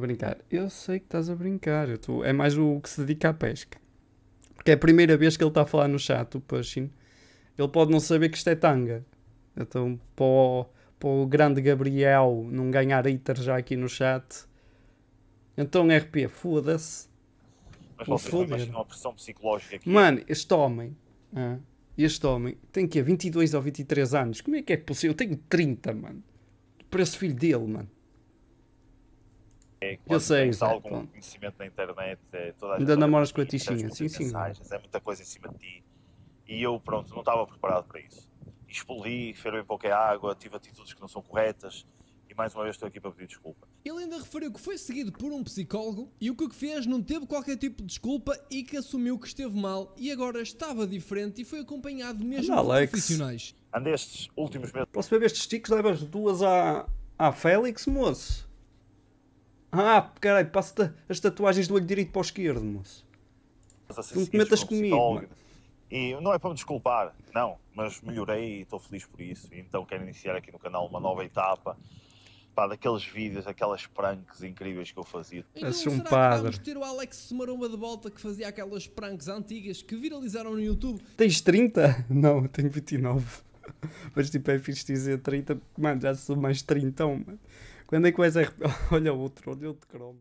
brincar. Eu sei que estás a brincar. Eu tô... É mais o que se dedica à pesca. Porque é a primeira vez que ele está a falar no chat, o Pushing. Ele pode não saber que isto é tanga. Então, para o, para o grande Gabriel não ganhar hater já aqui no chat. Então, RP, foda-se. Mas Vou vocês não foder. imaginam a pressão psicológica aqui. Mano, este homem. ah, este homem tem que 22 ou 23 anos. Como é que é possível? Eu tenho 30, mano. Para esse filho dele, mano. É, Eu sei, tens algum pronto. conhecimento na internet, é, toda a Ainda namoras com a ti, tichinha, sim, sim. mensagens, É muita coisa em cima de ti. E eu, pronto, não estava preparado para isso. Explodi, fervei pouca água, tive atitudes que não são corretas. E mais uma vez estou aqui para pedir desculpa. Ele ainda referiu que foi seguido por um psicólogo e o que o que fez não teve qualquer tipo de desculpa e que assumiu que esteve mal e agora estava diferente e foi acompanhado mesmo Anda, por Alex. profissionais. Ando estes últimos meses Próxima vez estes ticos levas duas à, à Félix, moço. Ah, caralho, passa as tatuagens do olho direito para o esquerdo, moço. a ser Não te metas comigo, mano. E não é para me desculpar, não, mas melhorei e estou feliz por isso. E Então quero iniciar aqui no canal uma nova etapa. Pá, daqueles vídeos, aquelas pranks incríveis que eu fazia. Então Pareces um padre. vamos ter o Alex Maromba de volta que fazia aquelas pranks antigas que viralizaram no YouTube? Tens 30? Não, eu tenho 29. Mas tipo, é fixe dizer 30, porque, mano, já sou mais 30, mano. Quando é que vais a... Olha outro, olha outro cromo.